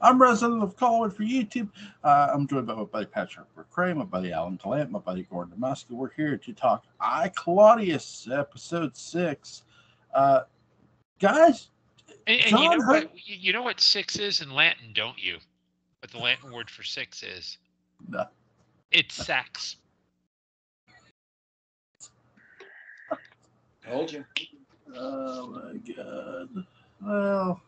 I'm resident of Collinwood for YouTube. Uh, I'm joined by my buddy Patrick McCray, my buddy Alan Gallant, my buddy Gordon Dymowski. We're here to talk I Claudius, episode six. Uh, guys, And, and you John know Hurt- what? You, you know what six is in Latin, don't you? What the Latin word for six is? No. It's sex. Told you. oh my god. Well,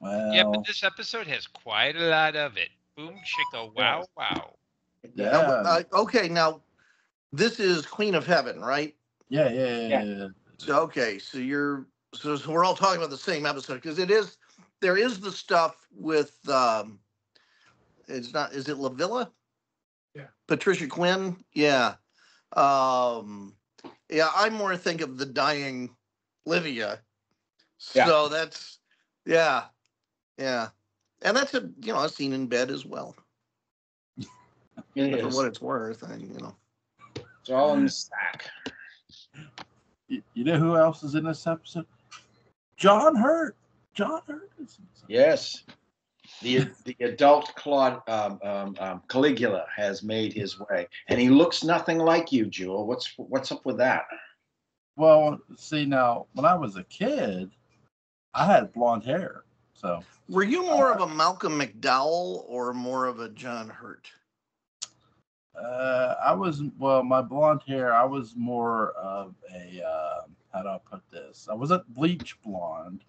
well. Yeah, but this episode has quite a lot of it. Boom, chicka, wow, wow. yeah, Now, uh, okay, now this is Queen of Heaven, right? yeah, yeah, yeah, Yeah. yeah. So, okay, so you're so, so we're all talking about the same episode because it is there is the stuff with um it's not is it Livilla? Yeah. Patricia Quinn? Yeah. Um yeah, I more think of the dying Livia. Yeah. So that's yeah. Yeah. And that's a you know, a scene in bed as well. It For is. what it's worth. I, you know. It's all in the stack. You, you know who else is in this episode? John Hurt. John Hurt is in this episode. Yes. The the adult Claude um, um, um, Caligula has made his way, and he looks nothing like you, Jewel. What's what's up with that? Well, see now, when I was a kid, I had blonde hair. So Were you more of a Malcolm McDowell or more of a John Hurt? uh, I was well, my blonde hair. I was more of a uh, how do I put this? I wasn't bleach blonde.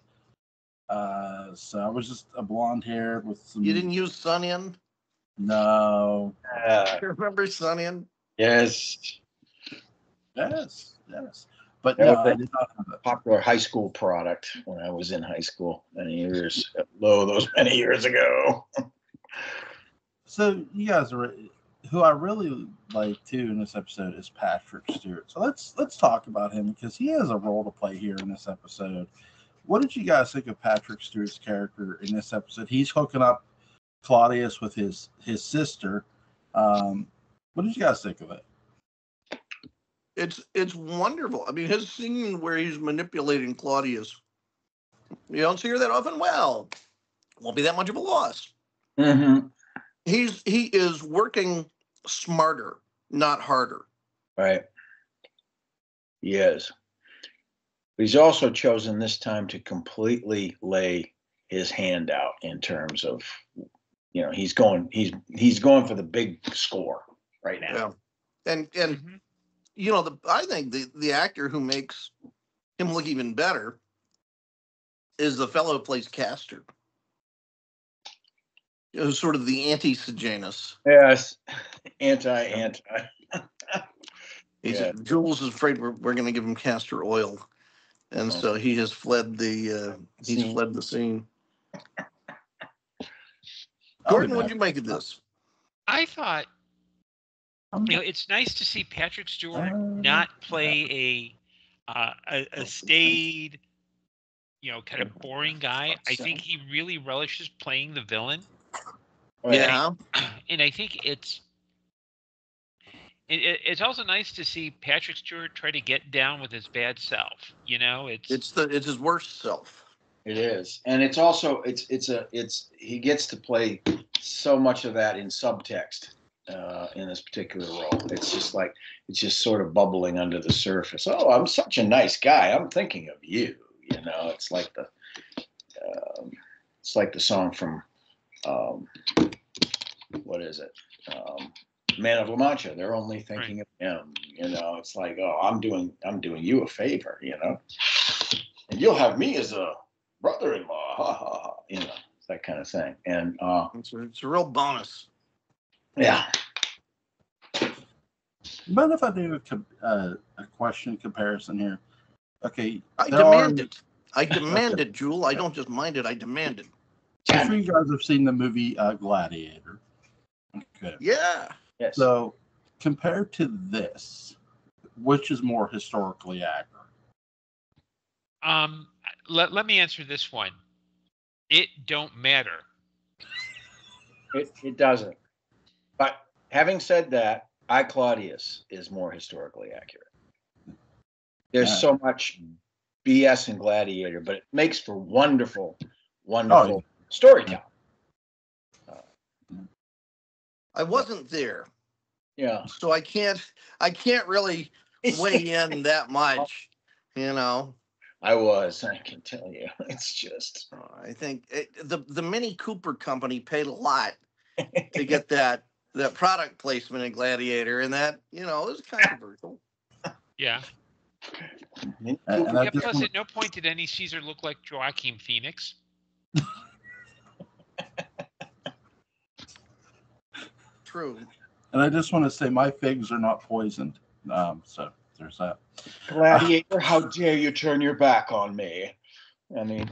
Uh, so I was just a blonde hair with some. You didn't use Sun In? No. Uh, You remember Sun In? yes, Yes. Yes. But no, but- I did not have popular high school product when I was in high school many years, low those many years ago. So you guys are who I really like too in this episode is Patrick Stewart. So let's let's talk about him because he has a role to play here in this episode. What did you guys think of Patrick Stewart's character in this episode? He's hooking up Claudius with his his sister. Um, what did you guys think of it? It's it's wonderful. I mean, his scene where he's manipulating Claudius, you don't see her that often. Well, won't be that much of a loss. Mm-hmm. He's he is working smarter, not harder. Right. He is. But he's also chosen this time to completely lay his hand out in terms of, you know, he's going he's he's going for the big score right now. Yeah. And and Mhm. You know the I think the the actor who makes him look even better is the fellow who plays Castor. Who's sort of the anti Sejanus. Yes. Anti anti. He's Yeah. Jules is afraid we're, we're going to give him castor oil, and Oh. so he has fled the uh, he's Scene. fled the scene. Gordon, what'd back. you make of this? I thought, I'm- you know, it's nice to see Patrick Stewart Uh, not play a, uh, a a staid, you know, kind of boring guy. I think he really relishes playing the villain. Yeah, and I think it's it, it- it's also nice to see Patrick Stewart try to get down with his bad self. You know, it's, it's the it's his worst self. It is. And it's also it's it's a it's he gets to play so much of that in subtext uh, in this particular role. It's just like it's just sort of bubbling under the surface. Oh, I'm such a nice guy. I'm thinking of you. You know, it's like the um, it's like the song from um, what is it? Um, Man of La Mancha. They're only thinking of him. You know, it's like, oh, I'm doing I'm doing you a favor. You know, and you'll have me as a brother-in-law. Ha ha ha. You know, that kind of thing. And uh, It's a, it's a real bonus. yeah, But if I do a, uh, a question comparison here, okay, I there are- demand it. I demand it, Jewel. I don't just mind it. I demand it. I'm sure you guys have seen the movie uh, Gladiator. Okay, Yeah. yes. so compared to this, which is more historically accurate? um let, let me answer this one. It don't matter. It, it doesn't. But having said that, I Claudius is more historically accurate. There's Yeah. so much BS in Gladiator, but it makes for wonderful, wonderful oh, storytelling. I wasn't there, Yeah. so I can't I can't really weigh in that much. You know, I was. I can tell you. It's just. I think it, the the Mini Cooper company paid a lot to get that that product placement in Gladiator, and that you know it was controversial. Yeah. And, and yeah just plus, want- at no point did any Caesar look like Joaquin Phoenix. True. and I just want to say my figs are not poisoned. Um, so there's that. Gladiator, how dare you turn your back on me? I mean,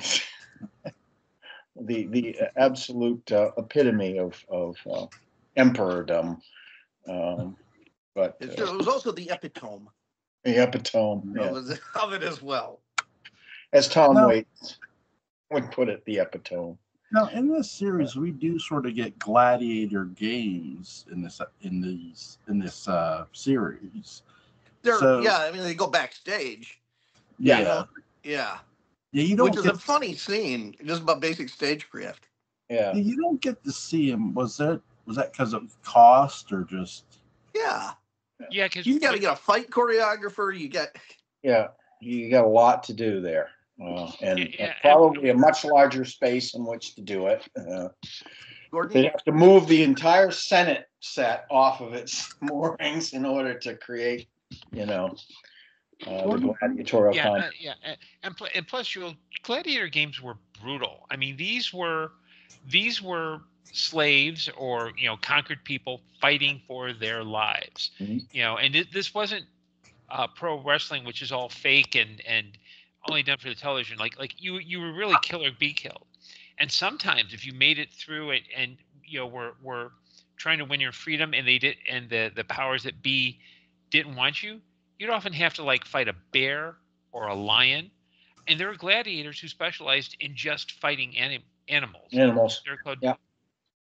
the the absolute uh, epitome of of uh, emperordom. Um, but It, uh, it was also the epitome the epitome, yeah. of, it- of it as well. as Tom No. Waits would put it, the epitome. Now, in this series, we do sort of get gladiator games in this in these in this uh, series. They're, So- yeah, I mean they go backstage. Yeah. yeah, Yeah, Yeah, You don't which is get a funny scene, just about basic stagecraft. Yeah, yeah, you don't get to see him. Was that was that because of cost or just? Yeah, Yeah, because you got to get a fight choreographer. You got. yeah. You got a lot to do there, uh, and, Yeah, yeah, and- probably a much larger space in which to do it. Uh, Gordon. They'd have to move the entire Senate set off of its moorings in order to create, you know, uh, the gladiatorial yeah, uh, yeah, and and, pl- and plus, your gladiator games were brutal. I mean, these were these were slaves or you know conquered people fighting for their lives. Mhm. You know, and it, this wasn't uh, pro wrestling, which is all fake and and only done for the television. Like like you you were really kill or be killed. And sometimes if you made it through it and you know were were trying to win your freedom and they did and the the powers that be didn't want you, you'd often have to like fight a bear or a lion. And there were gladiators who specialized in just fighting anim- animals. animals. They're called Yeah.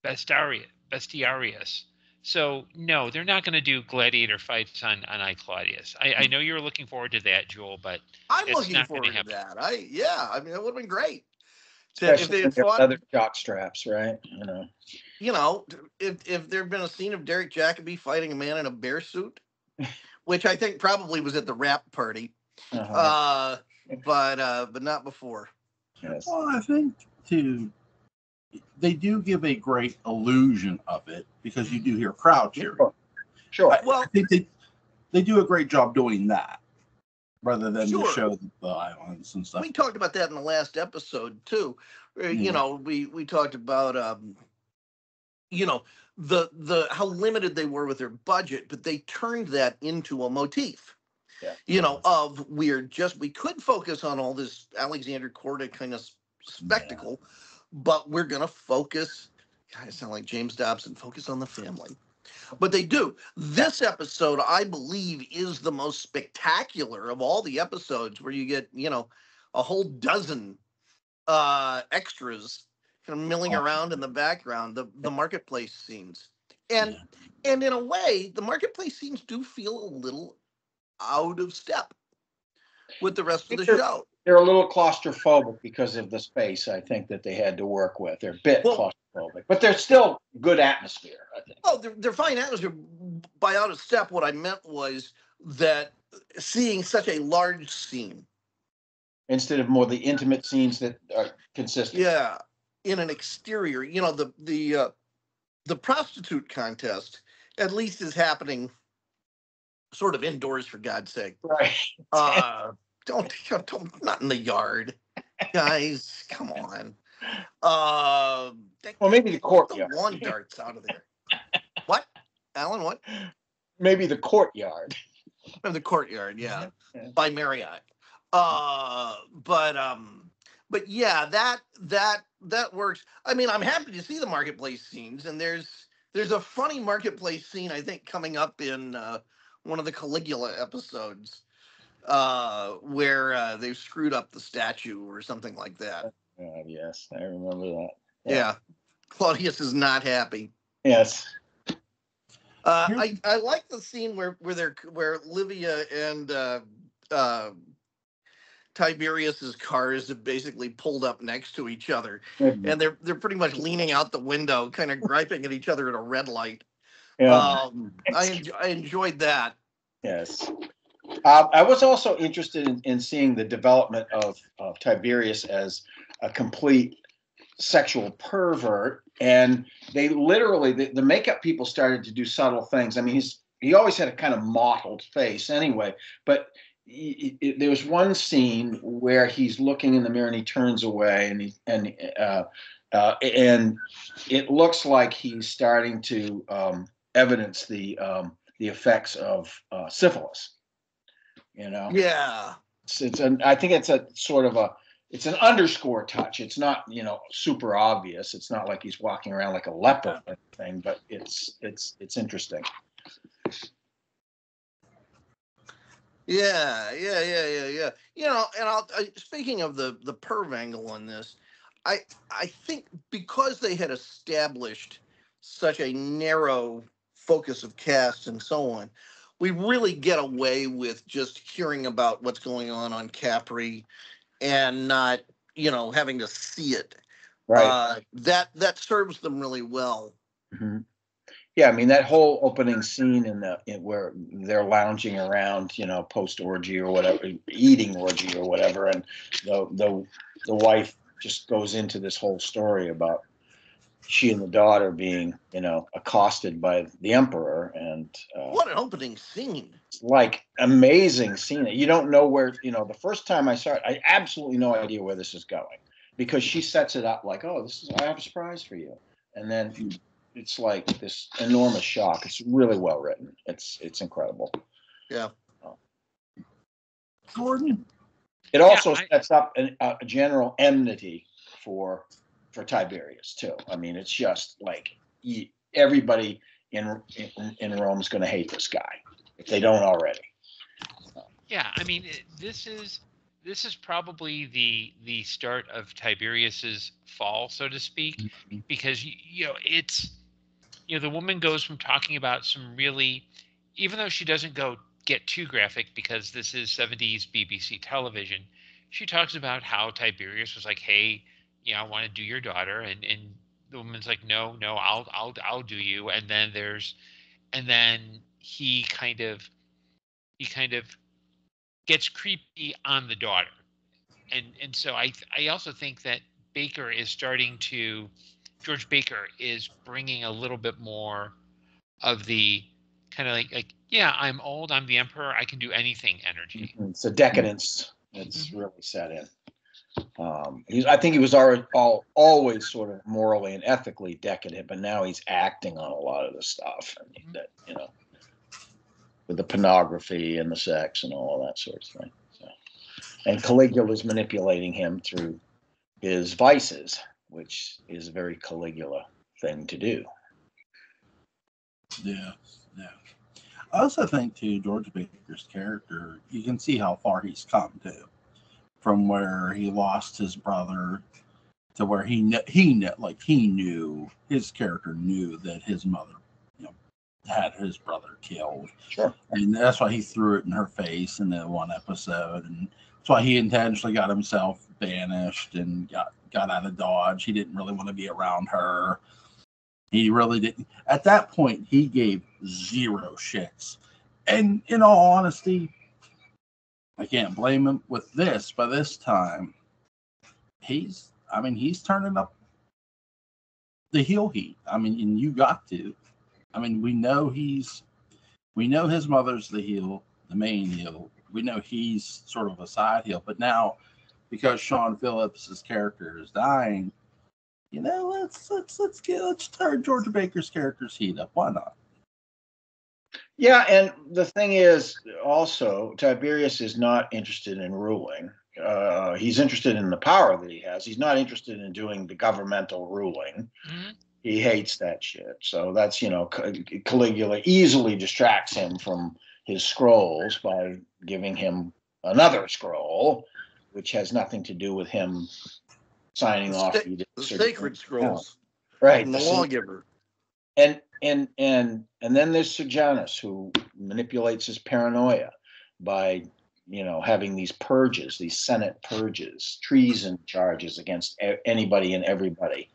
Bestiari- bestiarius. So no, they're not going to do gladiator fights on on I Claudius. I, I know you were looking forward to that, Joel, but I'm it's looking not forward to that. I yeah, I mean it would have been great. To- if they had fought, leather jock straps, right? You know. you know, if if there had been a scene of Derek Jacobi fighting a man in a bear suit, which I think probably was at the wrap party, Uh-huh. uh, but uh, but not before. yes. Well, I think too. They do give a great illusion of it because you do hear crowd cheering. Sure. Sure. I, Well- I think they they do a great job doing that, rather than Sure. to show the islands and stuff. We talked about that in the last episode too. where, You know, we we talked about um, you know the the how limited they were with their budget, but they turned that into a motif. Yeah. You know, of we're just we could focus on all this Alexander Korda kind of s- spectacle, but we're gonna focus. God, I sound like James Dobson. Focus on the family. But they do. This episode, I believe, is the most spectacular of all the episodes where you get, you know, a whole dozen uh extras kind of milling around in the background, the the marketplace scenes. And and in a way, the marketplace scenes do feel a little out of step with the rest of the show. They're a little claustrophobic because of the space I think that they had to work with. They're a bit Well- claustrophobic, but they're still good atmosphere, I think. Oh, they're, they're fine atmosphere. By out of step, what I meant was that seeing such a large scene, Instead of more the intimate scenes that are consistent. yeah, in an exterior, you know, the the uh, the prostitute contest at least is happening sort of indoors for God's sake. Right. Uh, don't, don't not in the yard, guys. Come on. Uh, Well, maybe the courtyard. The lawn darts out of there. What, Alan? What? Maybe the courtyard. In the courtyard, yeah, Yeah. by Marriott. Uh, but um, but yeah, that that that works. I mean, I'm happy to see the marketplace scenes, and there's there's a funny marketplace scene I think coming up in uh, one of the Caligula episodes, uh, where uh, they've screwed up the statue or something like that. Oh, yes, I remember that. Yeah, Yeah. Claudius is not happy. Yes. Uh, I, I like the scene where where they're where Livia and uh, uh, Tiberius's cars have basically pulled up next to each other, and they're they're pretty much leaning out the window, kind of griping at each other at a red light. Yeah. Um, I, enj- I enjoyed that. Yes. Uh, I was also interested in, in seeing the development of, of Tiberius as a complete sexual pervert. And they literally, the, the makeup people started to do subtle things. I mean, he's he always had a kind of mottled face anyway, but he, he- there was one scene where he's looking in the mirror and he turns away and he, and, uh, uh, and it looks like he's starting to um, evidence the, um, the effects of uh, syphilis. You know, Yeah. it's, it's an, I think it's a sort of a, it's an underscore touch. It's not, you know, super obvious. It's not like he's walking around like a leper or anything, but it's, it's, it's interesting. Yeah, yeah, yeah, yeah, yeah. You know, and I'll I, speaking of the the perv angle on this, I I think because they had established such a narrow focus of cast and so on, we really get away with just hearing about what's going on on Capri, and not you know having to see it. Right. Uh, that that serves them really well. Mhm. Yeah, I mean that whole opening scene in the in where they're lounging around, you know, post orgy or whatever, eating orgy or whatever, and the the the wife just goes into this whole story about she and the daughter being, you know, accosted by the emperor, and uh, What an opening scene! like amazing scene. You don't know where, you know, the first time I saw it, I absolutely no idea where this is going because she sets it up like, oh, this is I have a surprise for you, and then it's like this enormous shock. It's really well written. It's it's incredible. Yeah. Gordon. It also I- sets up an, a a general enmity for for Tiberius too. I mean, it's just like everybody in in, in Rome is going to hate this guy if they don't already. Yeah, I mean, this is this is probably the the start of Tiberius's fall, so to speak, mm-hmm. because you, you know it's you know the woman goes from talking about some really, even though she doesn't go get too graphic because this is 70s BBC television, she talks about how Tiberius was like, hey, you know, I want to do your daughter, and and the woman's like, no, no, I'll I'll I'll do you, and then there's, and then he kind of he kind of gets creepy on the daughter. And and so i i also think that baker is starting to george baker is bringing a little bit more of the kind of like like yeah i'm old i'm the emperor i can do anything energy. Mm-hmm. It's a decadence that's really set in. Um, he's, I think he was already all, always sort of morally and ethically decadent, but now he's acting on a lot of the stuff. I mean, that you know, with the pornography and the sex and all of that sort of thing. So, and Caligula's manipulating him through his vices, which is a very Caligula thing to do. Yeah, yeah. I also think too, George Baker's character, you can see how far he's come to, from where he lost his brother to where he kn- he kn- like he knew his character knew that his mother, you know, had his brother killed, Sure. and that's why he threw it in her face in that one episode, and that's why he intentionally got himself banished and got got out of Dodge. He didn't really want to be around her. He really didn't. At that point, he gave zero shits. And in all honesty, I can't blame him with this. By this time, he's, I mean, he's turning up the heel heat. I mean, and you got to. I mean, we know he's, we know his mother's the heel, the main heel. We know he's sort of a side heel. But now, because Siân Phillips's character is dying, you know, let's let's let's get let's turn George Baker's character's heat up. Why not? Yeah, and the thing is, also, Tiberius is not interested in ruling. Uh, he's interested in the power that he has. He's not interested in doing the governmental ruling. Mhm. He hates that shit. So that's, you know, Caligula easily distracts him from his scrolls by giving him another scroll, which has nothing to do with him signing off. Sa- edicts The sacred scrolls right? from the the sa- lawgiver. and and and and then there's Sejanus who manipulates his paranoia by you know having these purges, these Senate purges, treason charges against anybody and everybody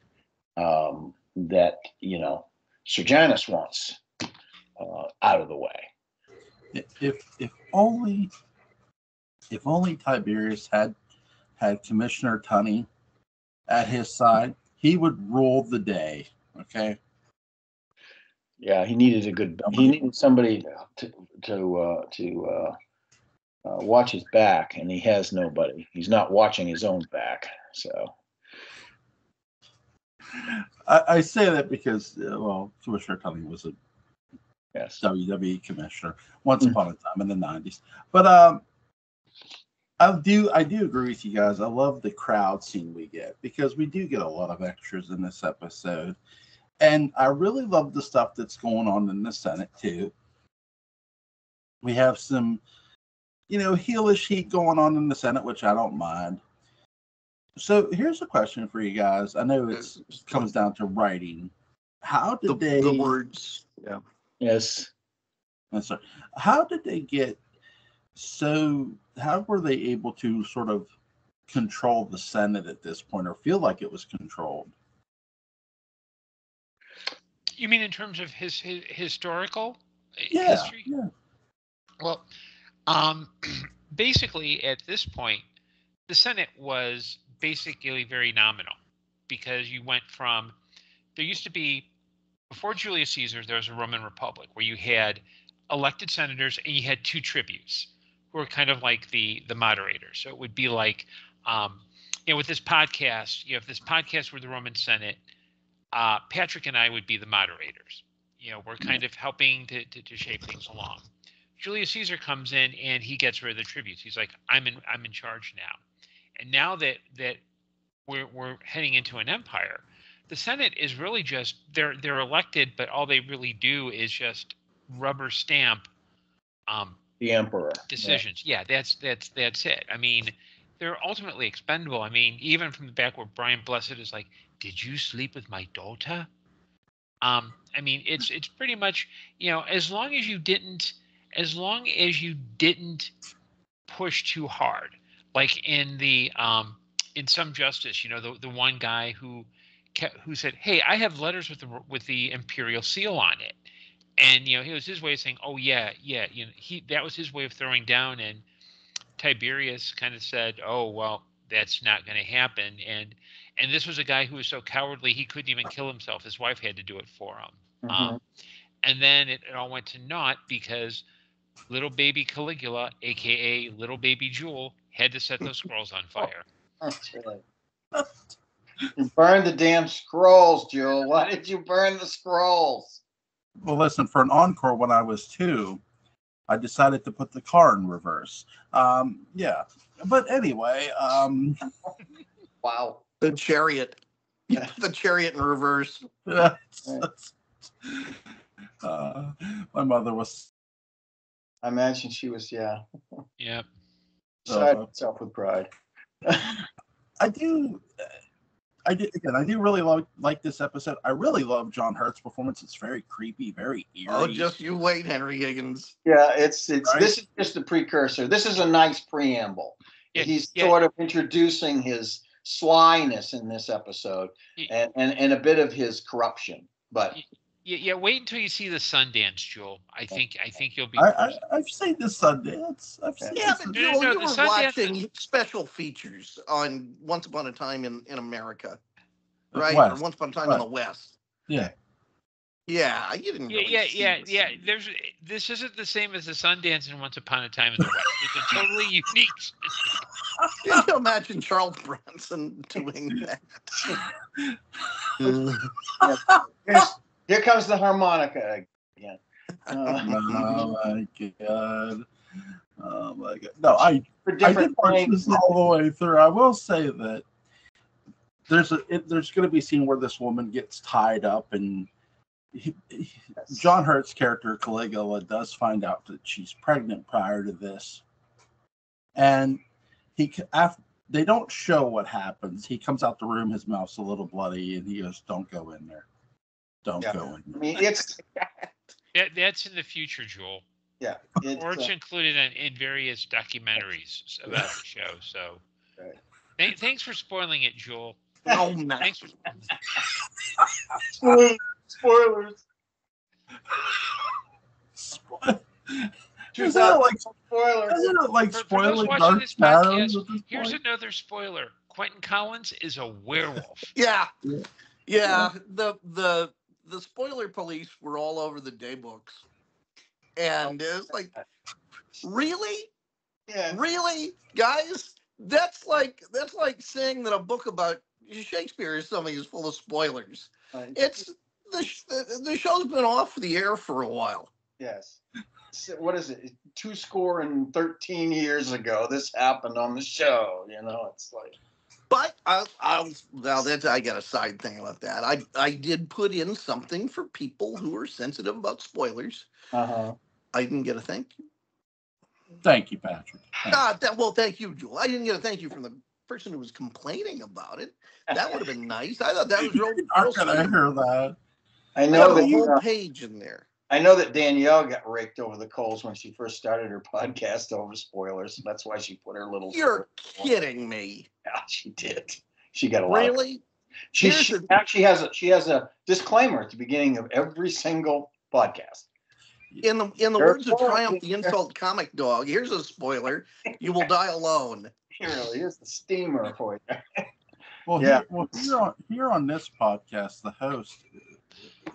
um, that you know Sejanus wants uh, out of the way. If if only if only Tiberius had had Commissioner Tunney at his side, he would rule the day. Okay. Yeah, he needed a good. He needed somebody to to uh, to uh, uh, watch his back, and he has nobody. He's not watching his own back. So I, I say that because uh, well, Commissioner Tunney was a yes, WWE commissioner once Mhm. upon a time in the '90s. But um, I do I do agree with you guys. I love the crowd scene we get because we do get a lot of extras in this episode, and I really love the stuff that's going on in the Senate too. We have some, you know, heelish heat going on in the Senate, which I don't mind. So here's a question for you guys. I know it comes down to writing. How did the, they? the words. Yeah. yes. I'm sorry. How did they get so? How were they able to sort of control the Senate at this point, or feel like it was controlled? You mean in terms of his, his historical uh, Yeah, history? yeah. Well, um, basically, at this point, the Senate was basically very nominal because you went from there used to be before Julius Caesar, there was a Roman Republic where you had elected senators and you had two tributes who were kind of like the the moderators. So it would be like, um, you know, with this podcast, you know, if this podcast were the Roman Senate, uh, Patrick and I would be the moderators. You know, we're kind of helping to, to, to shape things along. Julius Caesar comes in and he gets rid of the tributes. He's like, I'm in I'm in charge now. And now that that we're we're heading into an empire, the Senate is really just they're they're elected, but all they really do is just rubber stamp um, The emperor. decisions. Yeah. that's that's that's it. I mean, they're ultimately expendable. I mean, even from the back where Brian Blessed is like, "Did you sleep with my daughter?" Um, I mean, it's it's pretty much you know, as long as you didn't, as long as you didn't push too hard, like in the um, in some justice, you know, the the one guy who kept, who said, "Hey, I have letters with the with the imperial seal on it," and you know, it was his way of saying, "Oh yeah, yeah," you know, he that was his way of throwing down, and Tiberius kind of said, "Oh well, that's not going to happen," and and this was a guy who was so cowardly he couldn't even kill himself. His wife had to do it for him. Mhm. Um, and then it, it all went to naught because little baby Caligula, aka little baby Jewel, had to set those scrolls on fire. That's right. You burned the damn scrolls, Jewel. Why did you burn the scrolls? Well, listen, for an encore when I was two, I decided to put the car in reverse. Um, yeah, but anyway, um, Wow. The chariot. You put the chariot in reverse. uh, my mother was I imagine she was, yeah, Yeah. beside Uh, herself with pride. I do. I did again. I do really love like this episode. I really love John Hurt's performance. It's very creepy, very eerie. Oh, just you wait, Henry Higgins. Yeah, it's it's Right? this is just a precursor. This is a nice preamble. Yeah, He's yeah. sort of introducing his slyness in this episode and, and, and a bit of his corruption. But Yeah, yeah. Wait until you see the Sundance, Jewel. I think I think you'll be. I, I I've seen this Sundance. I've seen Yeah, this but No, you, no, no, you the were Sundance- watching special features on Once Upon a Time in, in America, uh, right? Or Once Upon a Time in the West. Yeah. Yeah, you didn't. yeah, really yeah, see yeah, yeah. There's this isn't the same as the Sundance and Once Upon a Time in the West. It's a totally unique. Can you imagine Charles Bronson doing that? here's, here comes the harmonica again. Oh my god. Oh my god. No, I for I did watch things. this all the way through. I will say that there's a it, there's going to be a scene where this woman gets tied up, and he, he- John Hurt's character Caligula does find out that she's pregnant prior to this, and he after they don't show what happens. He comes out the room, his mouth's a little bloody, and he goes, "Don't go in there, don't Yeah. go in." I There. mean, it's That that's in the future, Jewel. yeah, it's, Or it's uh, included in, in various documentaries about the show. So, Right. Th- thanks for spoiling it, Jewel. Oh, no. Thanks for. spoilers. Isn't it like spoilers. isn't it like For- for spoiling watching Dark Shadows podcast, at this Here's point? another spoiler. Quentin Collins is a werewolf. Yeah. Yeah. Yeah. The the the spoiler police were all over the day books. And it's like, really? Yeah. Really? Guys? That's like that's like saying that a book about Shakespeare or something is full of spoilers. It's the the the show's been off the air for a while. Yes. What is it? Two score and 13 years ago, this happened on the show. You know, it's like, But I'll, I'll well, that's I got a side thing about that. I I did put in something for people who are sensitive about spoilers. uh huh. I didn't get a thank you. Thank you, Patrick. Thank Ah, that, well, thank you, Jewel. I didn't get a thank you from the person who was complaining about it. That would have been nice. I thought that was real. I'm gonna sweet. hear that. I I know got that whole uh, page in there. I know that Danielle got raked over the coals when she first started her podcast over spoilers. That's why she put her little. You're kidding me. Yeah, she did. She got a lot. Really? she Here's she actually has a she has a disclaimer at the beginning of every single podcast. In the in the Very words of. Triumph, the insult comic dog. Here's a spoiler: you will die alone. He really is the steamer for you. Well, Yeah. here, well here, on, here on this podcast, the host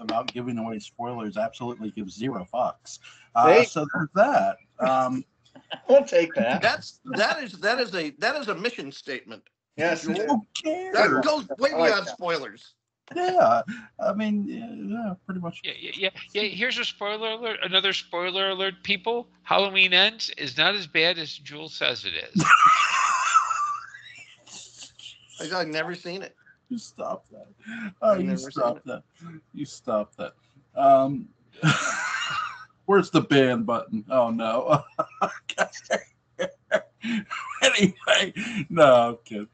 about giving away spoilers absolutely gives zero fucks. Uh, Hey. so there's that. Um, We'll take that. That's that is that is a that is a mission statement. Yes. it is. who cares? That goes way I like beyond that. spoilers. Yeah, I mean, yeah, yeah, pretty much. Yeah, yeah, yeah, yeah. Here's a spoiler alert. Another spoiler alert, people. Halloween Ends is not as bad as Jules says it is. I've never seen it. You stop that. Oh, you stop that. You stop that. Um, where's the ban button? Oh no. anyway, no, I'm kidding.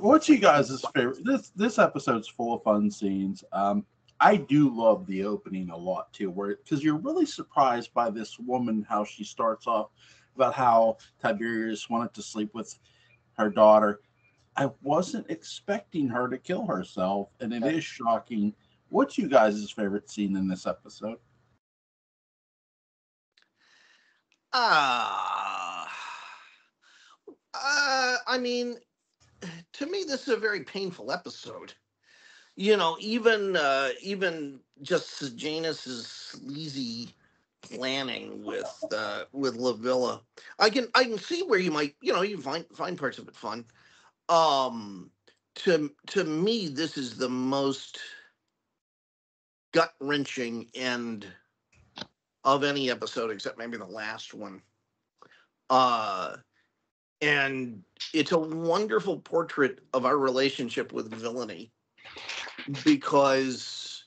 What's you guys' favorite? This this episode's full of fun scenes. Um, I do love the opening a lot too, where because you're really surprised by this woman how she starts off about how Tiberius wanted to sleep with her daughter. I wasn't expecting her to kill herself, and it is shocking. What's you guys' favorite scene in this episode? Ah, uh, I mean, to me, this is a very painful episode. You know, even uh, even Sejanus's sleazy planning with uh, with Livilla, I can I can see where you might you know you find find parts of it fun. Um, to to me, this is the most gut wrenching end of any episode except maybe the last one. Uh and it's a wonderful portrait of our relationship with villainy because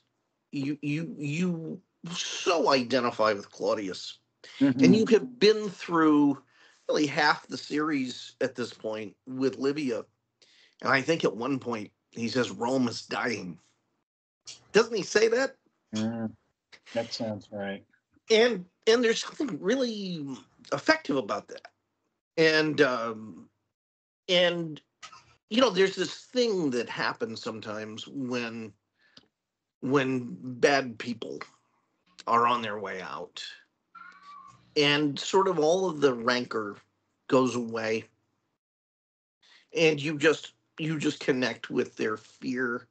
you you you so identify with Claudius Mm-hmm. and you have been through really half the series at this point with Livia. And I think at one point he says Rome is dying. Doesn't he say that? Mm, that sounds right. and and there's something really effective about that and um and you know there's this thing that happens sometimes when when bad people are on their way out and sort of all of the rancor goes away and you just you just connect with their fear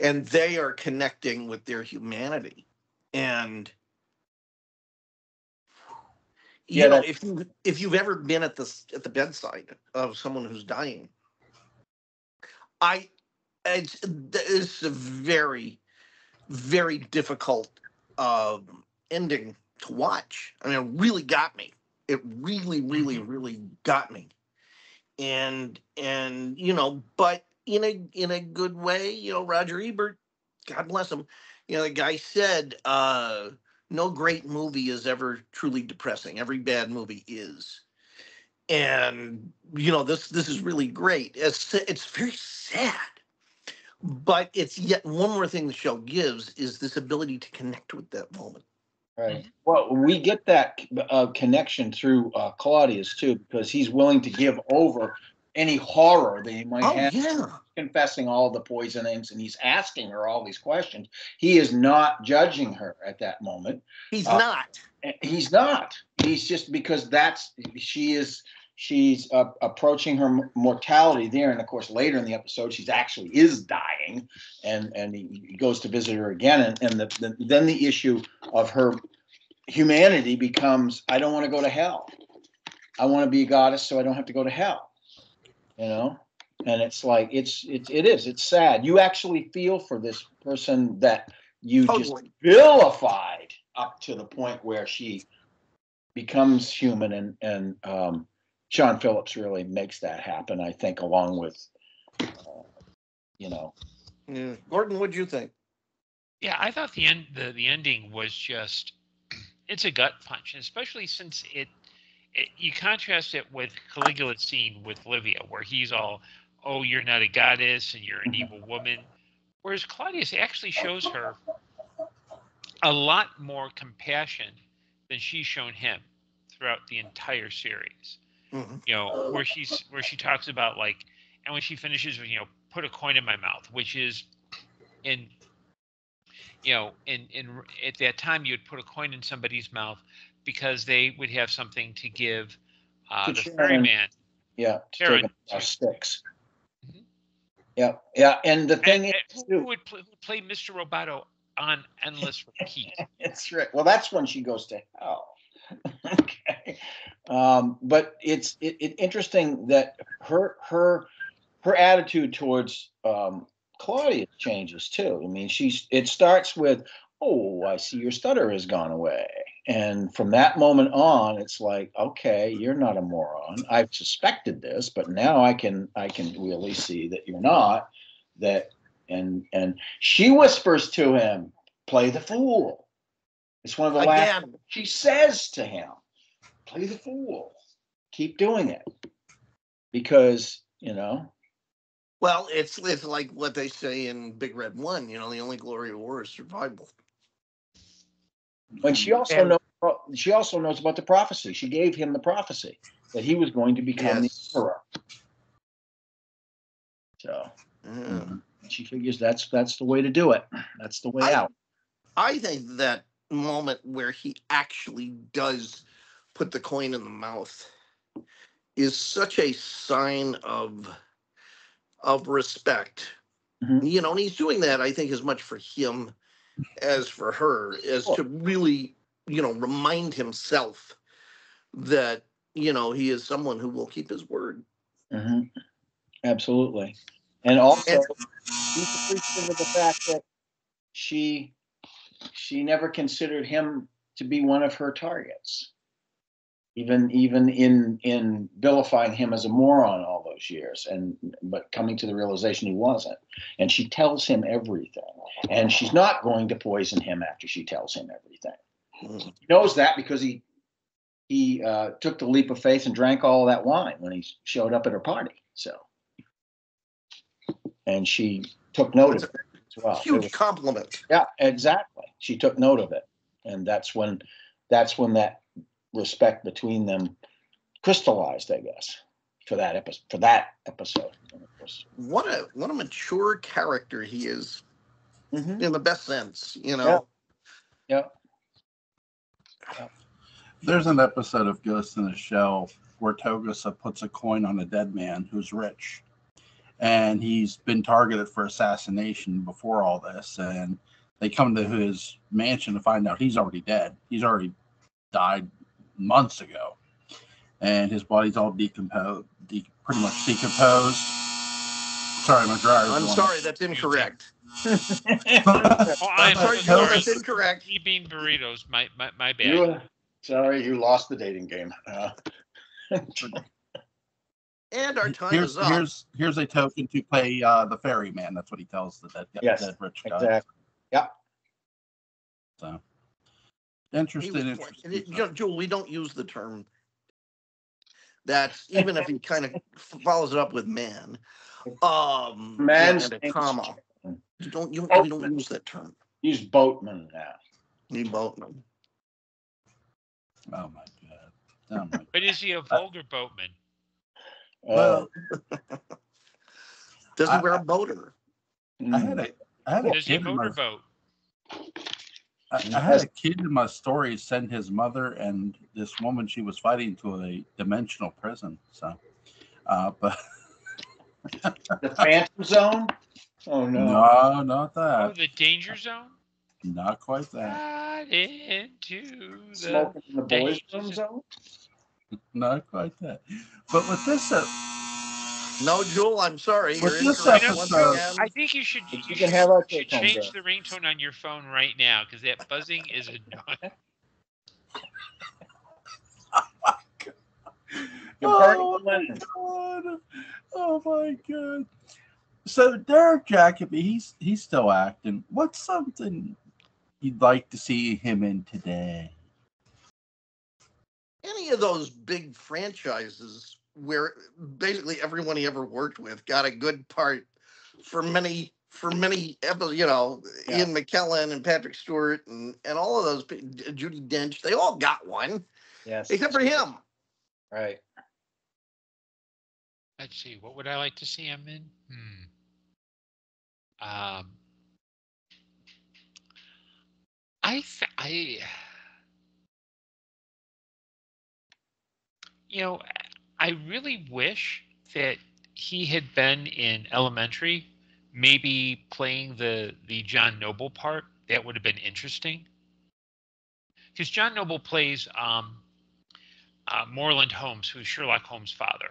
and they are connecting with their humanity. And you Yeah, know if you if you've ever been at the at the bedside of someone who's dying i it's it's a very very difficult um ending to watch. I mean it really got me. It really really really got me and and you know but in a in a good way you know roger ebert god bless him you know the guy said uh no great movie is ever truly depressing. Every bad movie is. And you know this this is really great. It's it's very sad. But it's yet one more thing the show gives is this ability to connect with that moment. Right. Well, we get that uh, connection through uh, Claudius too, because he's willing to give over any horror that he might Oh have yeah. confessing all the poisonings and he's asking her all these questions. He is not judging her at that moment. He's Uh, not. He's not. He's just because that's she is she's uh, approaching her m- mortality there, and of course later in the episode she's actually is dying, and and he, goes to visit her again, and and the, the, then the issue of her humanity becomes I don't want to go to hell. I want to be a goddess, so I don't have to go to hell. You know, and it's like it's it, it is it's sad. You actually feel for this person that you just vilified up to the point where she becomes human and and um, Siân Phillips really makes that happen I think along with uh, you know Yeah. Gordon, what do you think? Yeah, I thought the end the, the ending was just it's a gut punch, especially since it, it you contrast it with Caligula's scene with Livia, where he's all, "Oh, you're not a goddess and you're an evil woman," whereas Claudius actually shows her a lot more compassion than she's shown him throughout the entire series Mhm. you know where she's where she talks about like and when she finishes you know put a coin in my mouth which is in you know in in at that time you would put a coin in somebody's mouth because they would have something to give uh, To the Charon. ferryman yeah to Charon, take our sticks Mhm. yeah yeah and the thing and, is and who would play, who play Mr. Roboto on endless repeat That's right. Well, that's when she goes to hell. okay. Um, but it's it, it interesting that her her her attitude towards um, Claudia changes too. I mean, she's it starts with, "Oh, I see your stutter has gone away," and from that moment on, it's like, "Okay, you're not a moron. I've suspected this, but now I can I can really see that you're not." That and and she whispers to him, "Play the fool." It's one of the last Again, she says to him, play the fool. Keep doing it. Because, you know, well, it's it's like what they say in Big Red One. You know, the only glory of war is survival. and she also And- knows she also knows about the prophecy. She gave him the prophecy that he was going to become Yes. the emperor. So mm. Yeah. she figures that's that's the way to do it. That's the way I- out. I think that moment where he actually does put the coin in the mouth is such a sign of of respect. Mhm. You know, and he's doing that, I think, as much for him as for her, as to really, you know, remind himself that, you know, he is someone who will keep his word. Mhm. Absolutely. And also And- he's appreciative of the fact that she she never considered him to be one of her targets. Even even in in vilifying him as a moron all those years and but coming to the realization he wasn't. And she tells him everything. And she's not going to poison him after she tells him everything. He knows that because he he uh, took the leap of faith and drank all that wine when he showed up at her party. So, and she took it as well. Huge was- compliment. yeah, exactly. She took note of it, and that's when that's when that respect between them crystallized, I guess, for that episode. For that episode, And it was- What a what a mature character he is Mhm. in the best sense, you know. Yeah. There's an episode of Ghost in the Shell where Togusa puts a coin on a dead man who's rich. And he's been targeted for assassination before all this. And they come to his mansion to find out he's already dead. He's already died months ago. And his body's all decomposed, de- pretty much decomposed. Sorry, my dryer's I'm going. sorry, that's incorrect. oh, I'm I'm sorry, so that's incorrect. Three bean burritos my my, my bad You, sorry, you lost the dating game. Uh, And our time here's is up. here's here's a token to play uh, the ferryman. That's what he tells the dead, Yes, dead rich guy. exactly. So interesting. was- interesting and it- you know, Joel, we don't use the term. that even if he kind of follows it up with man. Um, yeah, Man's and a comma. You don't you, we don't use that term. He's boatman now. Need boatman. Oh my god. Oh my but is he a vulgar boatman Uh, Does he I- wear a motor? I had a I had a Does he kid in my, motorboat? I, I had a kid in my story send his mother and this woman she was fighting to a dimensional prison. So, uh, but the Phantom Zone. Oh no. no, not Oh, that. the danger zone. Not quite that. Got into the. Smoking in the boys' danger room zone. Not quite that. But with this, uh, No, Jewel, I'm sorry. With You're this incorrect once episode- again. I think you should. You, you can should, have our should take on change that. the ringtone on your phone right now because that buzzing is annoying. You're oh burning my Lennon. god! Oh my god! So Derek Jacobi, he's he's still acting. What's something you'd like to see him in today? Any of those big franchises where basically everyone he ever worked with got a good part for many for many episodes, you know, Yeah. Ian McKellen and Patrick Stewart and, and all of those, pe- Judi Dench, they all got one, Yes. except for him. Right. Let's see. What would I like to see him in? Hmm. Um. I th- I. You know, I really wish that he had been in Elementary, maybe playing the the John Noble part. That would have been interesting. Because John Noble plays um, uh, Morland Holmes, who's Sherlock Holmes' father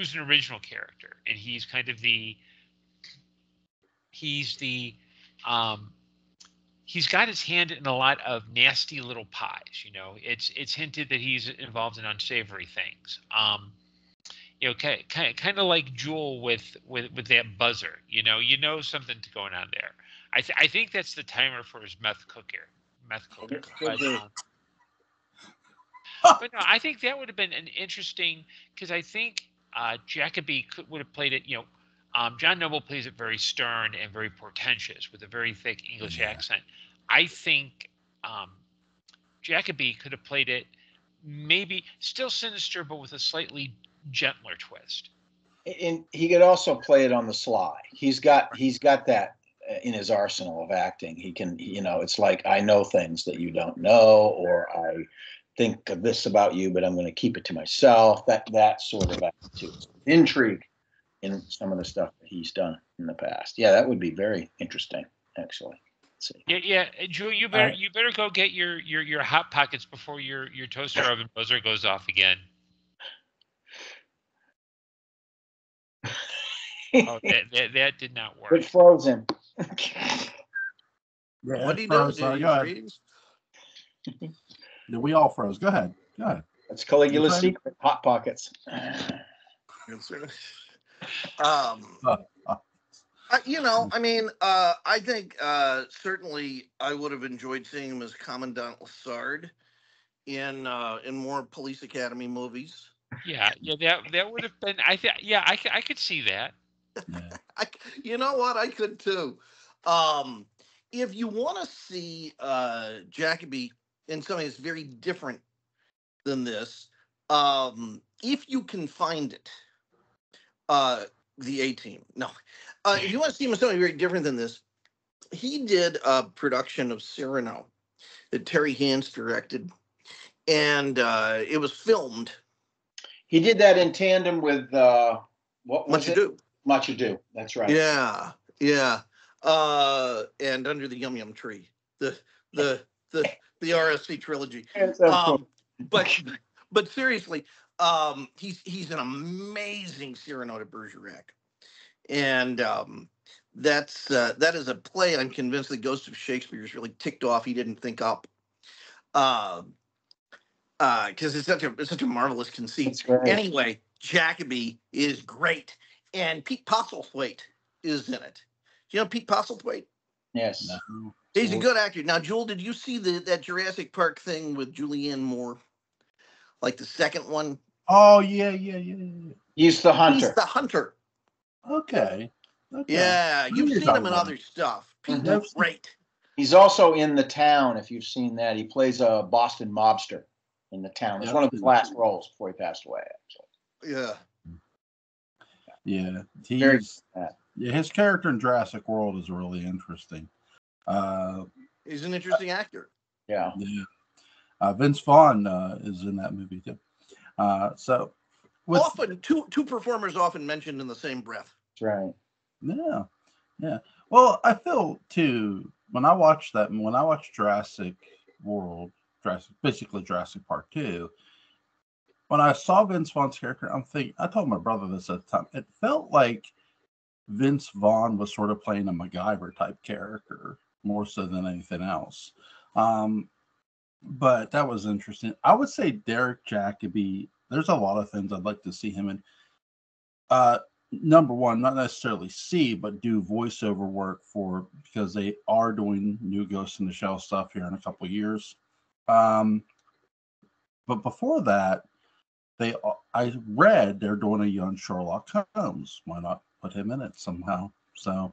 who's an original character and he's kind of the he's the um he's got his hand in a lot of nasty little pies you know? It's it's hinted that he's involved in unsavory things. Um you know kind kind, kind of like Jewel with with with that buzzer you know? You know something's going on there. I th- i think that's the timer for his meth cooker meth cooker. but, um, but no, I think that would have been an interesting because I think uh, Jacobi could, would have played it. You know, um, John Noble plays it very stern and very portentous with a very thick English Yeah. accent. I think um, Jacobi could have played it maybe still sinister, but with a slightly gentler twist. And he could also play it on the sly. He's got he's got that uh, in his arsenal of acting. He can, you know, it's like I know things that you don't know, or I think of this about you, but I'm going to keep it to myself. That that sort of attitude, intrigue in some of the stuff that he's done in the past. Yeah, that would be very interesting, actually. See. Yeah, yeah, uh, Drew, you better right. you better go get your your your hot pockets before your your toaster oven buzzer goes off again. Oh, that that, that did not work. It froze him. Yeah, what do it you do? froze. Uh, Did go he ahead. freeze? Yeah, we all froze. Go ahead. Go ahead. That's Caligula's secret. Hot pockets. um, I, you know, I mean, uh, I think uh, certainly I would have enjoyed seeing him as Commandant Lassard in uh, in more Police Academy movies. Yeah, yeah, that that would have been. I think. Yeah, I could see that. yeah. I, c- you know what? I could too. Um, if you want to see uh, Jacobi in something that's very different than this, um, if you can find it, uh, the A Team. No, uh, if you want to see him in something very different than this, he did a production of Cyrano that Terry Hands directed, and uh, it was filmed. He did that in tandem with uh, what was Much it? ado. Much ado. That's right. Yeah, yeah. Uh, and under the yum yum tree, the the the the RSC trilogy. Yes. Um, but but seriously, um, he's he's an amazing Cyrano de Bergerac, and um, that's uh, that is a play. I'm convinced the Ghost of Shakespeare is really ticked off. He didn't think up. Um, uh, because it's such a it's such a marvelous conceit. That's. Anyway, Jacobi is great, and Pete Postlethwaite is in it. Do you know Pete Postlethwaite? yes. No. He's a good actor. Now, Joel, did you see the that Jurassic Park thing with Julianne Moore? Like the second one? Oh yeah, yeah, yeah, yeah. He's the hunter. He's hunter. the hunter. Okay. Okay. Yeah, you've seen him in other stuff. Pete Mhm. great. He's also in the town. If you've seen that, he plays a Boston mobster in the town. It's one of his last roles before he passed away. Actually, Yeah. Yeah. Very He's Yeah, his character in Jurassic World is really interesting. Uh, He's an interesting actor. Yeah. yeah. Uh, Vince Vaughn uh, is in that movie too. Uh, so, with often two two performers often mentioned in the same breath. That's right. yeah, yeah. Well, I feel too when I watched that when I watched Jurassic World, Jurassic basically Jurassic Park two. When I saw Vince Vaughn's character, I'm thinking. I told my brother this at the time. It felt like Vince Vaughn was sort of playing a MacGyver type character more so than anything else. Um, but that was interesting. I would say Derek Jacobi. There's a lot of things I'd like to see him in. Uh, number one, not necessarily see, but do voiceover work for because they are doing new Ghost in the Shell stuff here in a couple of years. Um, but before that, they I read they're doing a young Sherlock Holmes. Why not put him in it somehow? So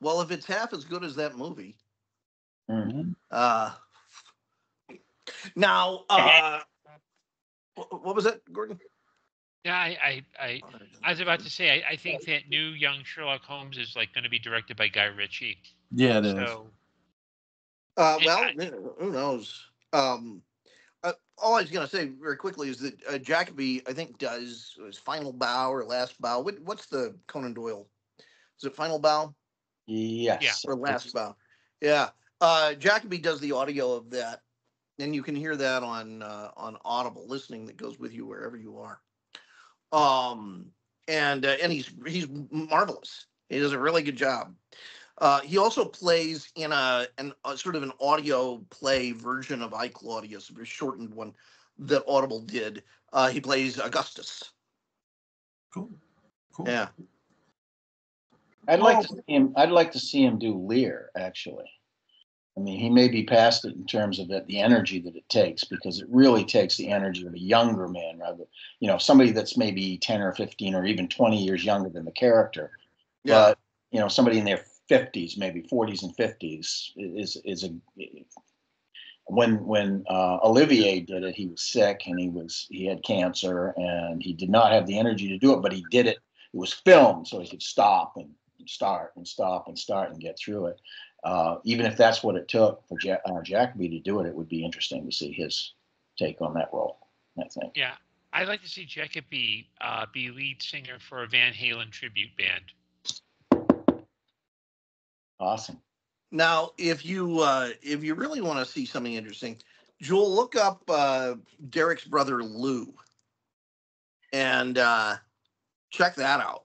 Well, if it's half as good as that movie, Mhm. uh, now, uh, what was that, Gordon? Yeah, I, I, I, I was about to say, I, I think that new young Sherlock Holmes is like going to be directed by Guy Ritchie. yeah, it is. So Uh, well, I- who knows? Um, uh, all I was going to say very quickly is that uh, Jacobi, I think, does his final bow or last bow. What, what's the Conan Doyle? Is it final bow Yes. or last bow? Yeah. Uh, Jacobi does the audio of that, and you can hear that on uh, on Audible listening that goes with you wherever you are. Um, and uh, and he's he's marvelous. He does a really good job. Uh, he also plays in a, an, a sort of an audio play version of I Claudius, a shortened one that Audible did. Uh, he plays Augustus. Cool. Cool. Yeah. I'd like to Oh. see him. I'd like to see him do Lear. Actually, I mean, he may be past it in terms of it, the energy that it takes, because it really takes the energy of a younger man, rather, you know, somebody that's maybe ten or fifteen or even twenty years younger than the character. Yeah. But you know, somebody in their fifties, maybe forties and fifties, is is a. When when uh, Olivier did it, he was sick and he was he had cancer and he did not have the energy to do it, but he did it. It was filmed, so he could stop and start and stop and start and get through it. Uh, even if that's what it took for ja- uh, Jacobi to do it, it would be interesting to see his take on that role. I think. yeah, I'd like to see Jacobi uh, be lead singer for a Van Halen tribute band. Awesome. Now, if you uh, if you really want to see something interesting, Joel, look up uh, Derek's brother Lou, and uh, check that out.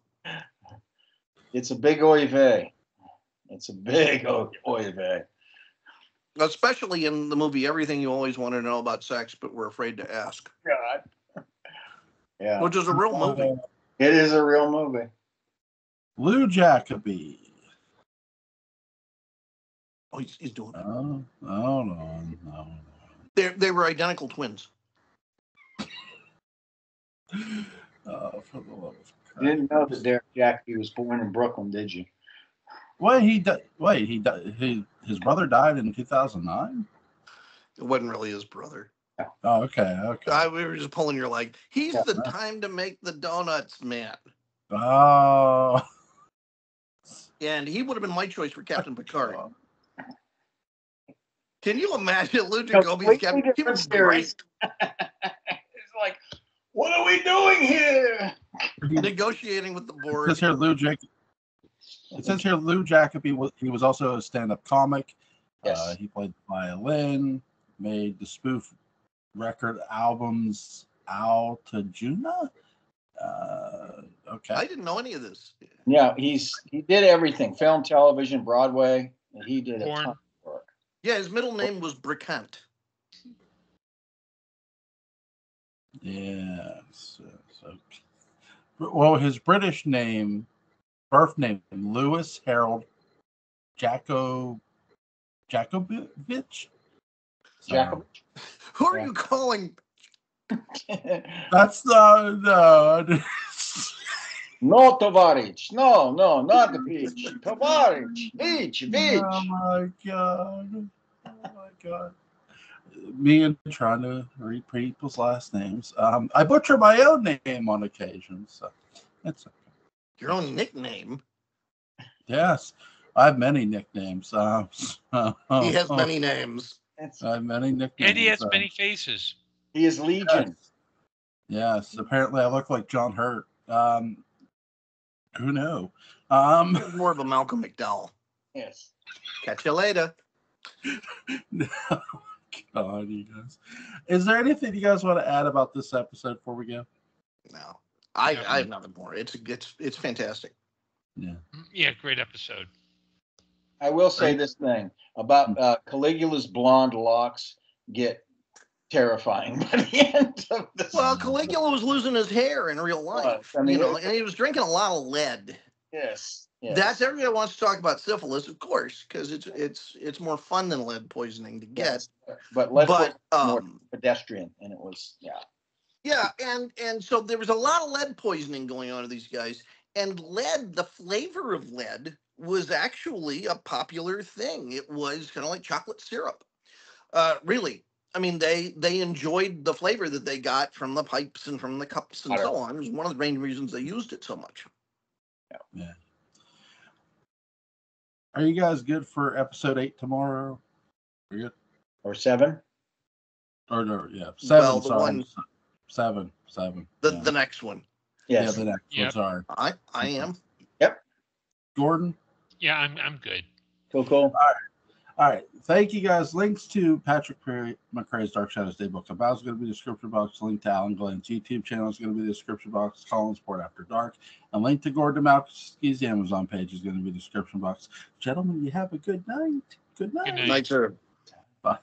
It's a big oy vey. It's a big oy oy vey. Especially in the movie Everything You Always Want to Know About Sex, but We're Afraid to Ask, God. Yeah, which is a real movie. Uh, it is a real movie. Lou Jacobi. Oh, he's, he's doing it. Oh, hold on. Hold on. They they were identical twins. Oh, for the love of You didn't know that Derek Jacobi was born in Brooklyn, did you? Wait, he di- wait, he di- he his brother died in 2009. It wasn't really his brother. Oh, okay, okay. I, we were just pulling your leg. He's Yeah. the time to make the donuts, man. Oh, And he would have been my choice for Captain Picard. Oh. Can you imagine Lou Jacobi as Completely Captain? He different was great. it's like, what are we doing here? negotiating with the board. says here Lou Jac- It says here Lou Jacobi was he was also a stand-up comic. Yes. Uh, he played violin, made the spoof record albums Al Tijuana. Uh, okay. I didn't know any of this. Yeah, he's he did everything: film, television, Broadway. and He did a ton of work. Yeah, his middle name was Bricant. Yes. yes, okay. Well, his British name, birth name, Lewis Harold Jaco Jacobovitch. So, Jacob. Who are Yeah. you calling? That's the no. no, Tovarich. No, no, not the beach. Tovarich. Beach, beach. Oh my god. Oh my god. Me and trying to read people's last names. Um, I butcher my own name on occasion, so it's okay. Your own nickname. Yes, I have many nicknames. Uh, He has many names. That's, I have many nicknames. And he has uh, many faces. he is Legion. Yes, apparently I look like John Hurt. Um, who knew? Um, more of a Malcolm McDowell. Yes. Catch you later. God, you guys. Is there anything you guys want to add about this episode before we go? No, I, Yeah. I have nothing more. It's it's it's fantastic. Yeah. Mm, Yeah, great episode. I will say this thing about uh, Caligula's blonde locks get terrifying by the end of this. Well, Caligula was losing his hair in real life, I mean, you know, and he was drinking a lot of lead. yes. yes. That's everybody wants to talk about syphilis, of course, because it's it's it's more fun than lead poisoning to get. Yes. But let's but more um, pedestrian, and it was yeah. Yeah, and and so there was a lot of lead poisoning going on to these guys, and lead, the flavor of lead was actually a popular thing. It was kind of like chocolate syrup. Uh, really, I mean, they they enjoyed the flavor that they got from the pipes and from the cups and so on. It was one of the main reasons they used it so much. Yeah. Are you guys good for episode eight tomorrow? Are you good? Or seven. Or no, yeah, seven. Well, the sorry, one- seven, seven. The yeah. the next one, Yes. yeah, the next Yep. one. Sorry, I I am. Yep. Gordon. Yeah, I'm I'm good. cool. Cool. All right. All right. Thank you guys. Links to Patrick Perry, McCray's Dark Shadows Daybook about is going to be in the description box. Link to Alan Glenn's YouTube channel is going to be in the description box. Collinsport After Dark. And link to Gordon Dymowski's Amazon page is going to be in the description box. Gentlemen, you have a good night. Good night. night. Night, sir. Bye.